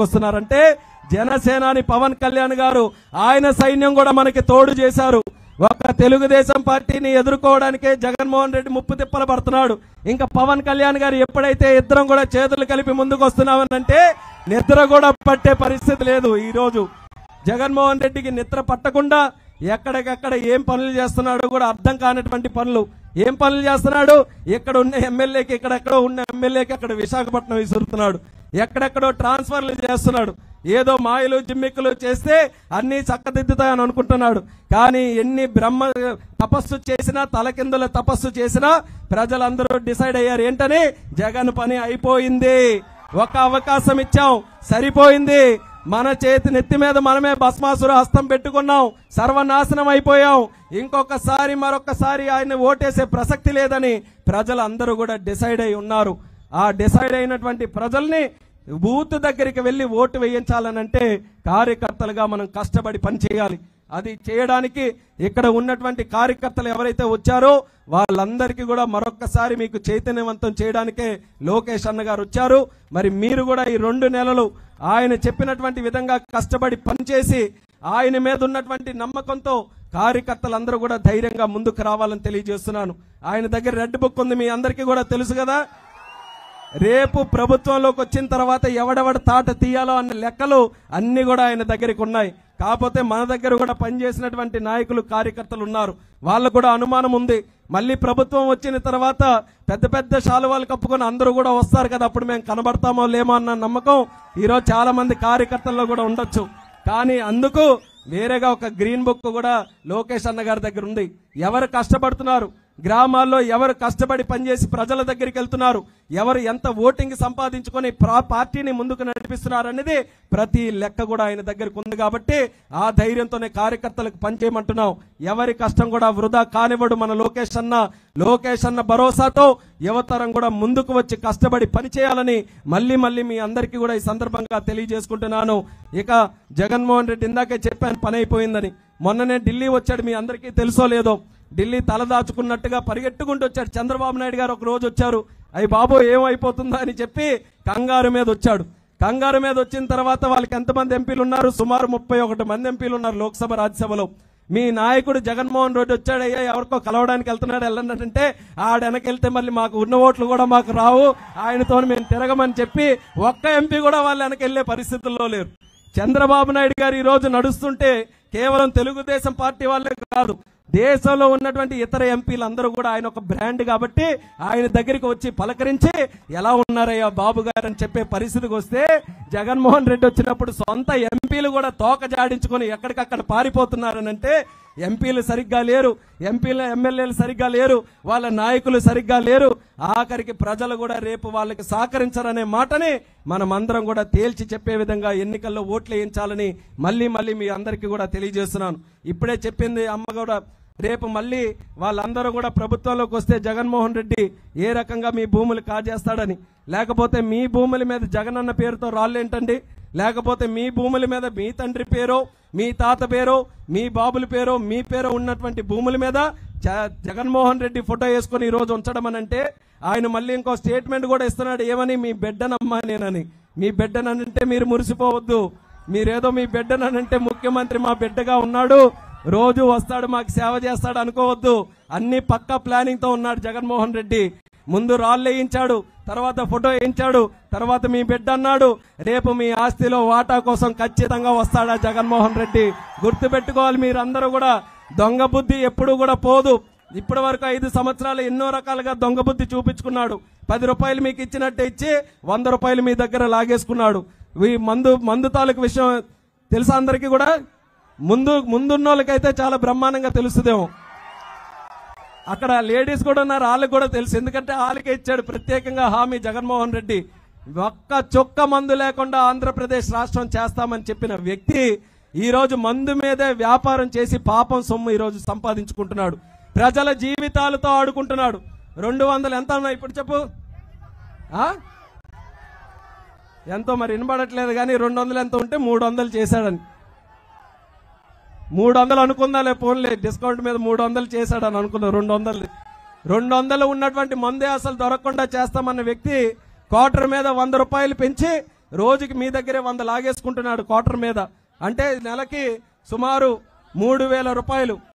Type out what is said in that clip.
వస్తున్నారంటే జనసేనాని పవన్ కళ్యాణ్ గారు. ఆయన సైన్యం కూడా మనకి తోడు చేశారు. ఒక తెలుగుదేశం పార్టీని ఎదుర్కోవడానికే జగన్మోహన్ రెడ్డి ముప్పు తిప్పలు పడుతున్నాడు. ఇంకా పవన్ కళ్యాణ్ గారు ఎప్పుడైతే ఇద్దరం కూడా చేతులు కలిపి ముందుకు వస్తున్నామనంటే నిద్ర కూడా పట్టే పరిస్థితి లేదు ఈరోజు. జగన్మోహన్ రెడ్డికి నిద్ర పట్టకుండా ఎక్కడికక్కడ ఏం పనులు చేస్తున్నాడో కూడా అర్థం కానటువంటి పనులు. ఏం పనులు చేస్తున్నాడు? ఇక్కడ ఉన్న ఎమ్మెల్యేకి ఇక్కడెక్కడో ఉన్న ఎమ్మెల్యేకి అక్కడ విశాఖపట్నం విసురుతున్నాడు. ఎక్కడెక్కడో ట్రాన్స్ఫర్లు చేస్తున్నాడు. ఏదో మాయలు జిమ్మిక్కులు చేస్తే అన్ని చక్కదిద్దుతాయని అనుకుంటున్నాడు. కానీ ఎన్ని బ్రహ్మ తపస్సు చేసినా తలకిందుల తపస్సు చేసినా ప్రజలందరూ డిసైడ్ అయ్యారు. ఏంటని? జగన్ పని అయిపోయింది. ఒక అవకాశం ఇచ్చాం. సరిపోయింది. మన చేతి నెత్తి మీద మనమే భస్మాసుర హస్తం పెట్టుకున్నాం. సర్వనాశనం అయిపోయాం. ఇంకొకసారి మరొకసారి ఆయన ఓటేసే ప్రసక్తి లేదని ప్రజలందరూ కూడా డిసైడ్ అయి ఉన్నారు. ఆ డిసైడ్ అయినటువంటి ప్రజల్ని బూత్ దగ్గరికి వెళ్ళి ఓటు వేయించాలనంటే కార్యకర్తలుగా మనం కష్టపడి పనిచేయాలి అది చేయడానికి ఇక్కడ ఉన్నటువంటి కార్యకర్తలు ఎవరైతే వచ్చారో వాళ్ళందరికీ కూడా మరొక్కసారి మీకు చైతన్యవంతం చేయడానికే లోకేష్ అన్న గారు వచ్చారు. మరి మీరు కూడా ఈ రెండు నెలలు ఆయన చెప్పినటువంటి విధంగా కష్టపడి పనిచేసి ఆయన మీద ఉన్నటువంటి నమ్మకంతో కార్యకర్తలందరూ కూడా ధైర్యంగా ముందుకు రావాలని తెలియజేస్తున్నాను. ఆయన దగ్గర రెడ్ బుక్ ఉంది మీ అందరికీ కూడా తెలుసు కదా. రేపు ప్రభుత్వంలోకి వచ్చిన తర్వాత ఎవడెవడ తాట తీయాలో అన్న లెక్కలు అన్ని కూడా ఆయన దగ్గరికి ఉన్నాయి. కాకపోతే మన దగ్గర కూడా పనిచేసినటువంటి నాయకులు కార్యకర్తలు ఉన్నారు. వాళ్ళకు కూడా అనుమానం ఉంది. మళ్ళీ ప్రభుత్వం వచ్చిన తర్వాత పెద్ద పెద్ద శాలువాలు కప్పుకొని అందరూ కూడా వస్తారు కదా అప్పుడు మేము కనబడతామో లేమో అన్న నమ్మకం ఈరోజు చాలా మంది కార్యకర్తల్లో కూడా ఉండొచ్చు. కానీ అందుకు వేరేగా ఒక గ్రీన్ బుక్ కూడా లోకేష్ అన్న గారి దగ్గర ఉంది. ఎవరు కష్టపడుతున్నారు? గ్రామాల్లో ఎవరు కష్టపడి పనిచేసి ప్రజల దగ్గరికి వెళ్తున్నారు ఎవరు ఎంత ఓటింగ్ సంపాదించుకొని ప్రా- పార్టీని ముందుకు నడిపిస్తున్నారు అనేది ప్రతి లెక్క కూడా ఆయన దగ్గరకు ఉంది కాబట్టి ఆ ధైర్యంతోనే కార్యకర్తలకు పనిచేయమంటున్నాం ఎవరి కష్టం కూడా వృధా కానివ్వడు మన లోకేష్ అన్న. లోకేష్ అన్న భరోసాతో యువతరం కూడా ముందుకు వచ్చి కష్టపడి పనిచేయాలని మళ్ళీ మళ్ళీ మీ అందరికీ కూడా ఈ సందర్భంగా తెలియజేసుకుంటున్నాను. ఇక జగన్మోహన్ రెడ్డి ఇందాకే చెప్పాను పని అయిపోయిందని. మొన్ననే ఢిల్లీ వచ్చాడు మీ అందరికీ తెలుసో లేదో. ఢిల్లీ తలదాచుకున్నట్టుగా పరిగెట్టుకుంటూ వచ్చాడు. చంద్రబాబు నాయుడు గారు ఒక రోజు వచ్చారు. అయ్యి బాబు ఏమైపోతుందా అని చెప్పి కంగారు మీద వచ్చాడు. కంగారు మీద వచ్చిన తర్వాత వాళ్ళకి ఎంతమంది ఎంపీలు ఉన్నారు? సుమారు ముప్పై ఒకటి మంది ఎంపీలు ఉన్నారు లోక్సభ రాజ్యసభలో. మీ నాయకుడు జగన్మోహన్ రెడ్డి వచ్చాడయ్యా ఎవరికో కలవడానికి వెళ్తున్నాడు వెళ్ళనంటే ఆడ వెనకెళ్తే మళ్ళీ మాకు ఉన్న ఓట్లు కూడా మాకు రావు. ఆయనతో మేము తిరగమని చెప్పి ఒక్క ఎంపీ కూడా వాళ్ళు వెనకెళ్ళే పరిస్థితుల్లో లేరు. చంద్రబాబు నాయుడు గారు ఈ రోజు నడుస్తుంటే కేవలం తెలుగుదేశం పార్టీ వాళ్ళే కాదు దేశంలో ఉన్నటువంటి ఇతర ఎంపీలు అందరూ కూడా ఆయన ఒక బ్రాండ్ కాబట్టి ఆయన దగ్గరికి వచ్చి పలకరించి ఎలా ఉన్నారయ్యా బాబు గారు? అని చెప్పే పరిస్థితికి వస్తే జగన్మోహన్ రెడ్డి వచ్చినప్పుడు సొంత ఎంపీలు కూడా తోక జాడించుకొని ఎక్కడికక్కడ పారిపోతున్నారనంటే ఎంపీలు సరిగ్గా లేరు ఎంపీల ఎమ్మెల్యేలు సరిగ్గా లేరు వాళ్ళ నాయకులు సరిగ్గా లేరు. ఆఖరికి ప్రజలు కూడా రేపు వాళ్ళకి సహకరించరనే మాటని మనమందరం కూడా తేల్చి చెప్పే విధంగా ఎన్నికల్లో ఓట్లు వేయించాలని మళ్ళీ మళ్ళీ మీ అందరికీ కూడా తెలియజేస్తున్నాను. ఇప్పుడే చెప్పింది అమ్మ కూడా రేపు మళ్ళీ వాళ్ళందరూ కూడా ప్రభుత్వంలోకి వస్తే జగన్మోహన్ రెడ్డి ఏ రకంగా మీ భూములు కాజేస్తాడని. లేకపోతే మీ భూముల మీద జగనన్న పేరుతో రాళ్ళేంటండి? లేకపోతే మీ భూముల మీద మీ తండ్రి పేరో మీ తాత పేరో మీ బాబుల పేరో మీ పేరో ఉన్నటువంటి భూముల మీద జ- జగన్మోహన్ రెడ్డి ఫోటో వేసుకొని ఈరోజు ఉంచడం అని అంటే ఆయన మళ్ళీ ఇంకో స్టేట్మెంట్ కూడా ఇస్తున్నాడు ఏమని మీ బిడ్డనమ్మా నేనని. మీ బిడ్డనంటే మీరు మురిసిపోవద్దు. మీరేదో మీ బిడ్డనంటే ముఖ్యమంత్రి మా బిడ్డగా ఉన్నాడు. రోజు వస్తాడు మాకు సేవ చేస్తాడు అనుకోవద్దు. అన్ని పక్కా ప్లానింగ్తో ఉన్నాడు జగన్మోహన్ రెడ్డి. ముందు రాళ్ళు వేయించాడు తర్వాత ఫోటో వేయించాడు తర్వాత మీ బిడ్డ అన్నాడు రేపు మీ ఆస్తిలో వాటా కోసం ఖచ్చితంగా వస్తాడా జగన్మోహన్ రెడ్డి? గుర్తుపెట్టుకోవాలి మీరందరూ కూడా. దొంగ బుద్ధి ఎప్పుడు కూడా పోదు. ఇప్పటి వరకు ఐదు సంవత్సరాలు ఎన్నో రకాలుగా దొంగ బుద్ధి చూపించుకున్నాడు. పది రూపాయలు మీకు ఇచ్చినట్టే ఇచ్చి వంద రూపాయలు మీ దగ్గర లాగేసుకున్నాడు. ఈ మందు మందు తాలూకు విషయం తెలుసా అందరికీ కూడా? ముందు ముందున్న వాళ్ళకైతే చాలా బ్రహ్మాండంగా తెలుస్తుందేమో. అక్కడ లేడీస్ కూడా ఉన్నారు వాళ్ళకి కూడా తెలుసు. ఎందుకంటే వాళ్ళకే ఇచ్చాడు ప్రత్యేకంగా హామీ జగన్మోహన్ రెడ్డి. ఒక్క చొక్క మందు లేకుండా ఆంధ్రప్రదేశ్ రాష్ట్రం చేస్తామని చెప్పిన వ్యక్తి ఈరోజు మందు మీదే వ్యాపారం చేసి పాపం సొమ్ము ఈరోజు సంపాదించుకుంటున్నాడు. ప్రజల జీవితాలతో ఆడుకుంటున్నాడు. రెండు వందలు ఎంత ఉన్నాయి ఇప్పుడు చెప్పు? ఎంతో మరి వినబడట్లేదు కానీ రెండు వందలు ఎంత ఉంటే మూడు వందలు చేశాడని. మూడు వందలు అనుకుందాలే పోన్లే డిస్కౌంట్ మీద మూడు వందలు చేశాడని అనుకున్నా రెండు వందలు రెండు వందలు ఉన్నటువంటి మందే అసలు దొరకకుండా చేస్తామన్న వ్యక్తి క్వార్టర్ మీద వంద రూపాయలు పెంచి రోజుకి మీ దగ్గరే వంద లాగేసుకుంటున్నాడు క్వార్టర్ మీద. అంటే నెలకి సుమారు మూడు వేల రూపాయలు.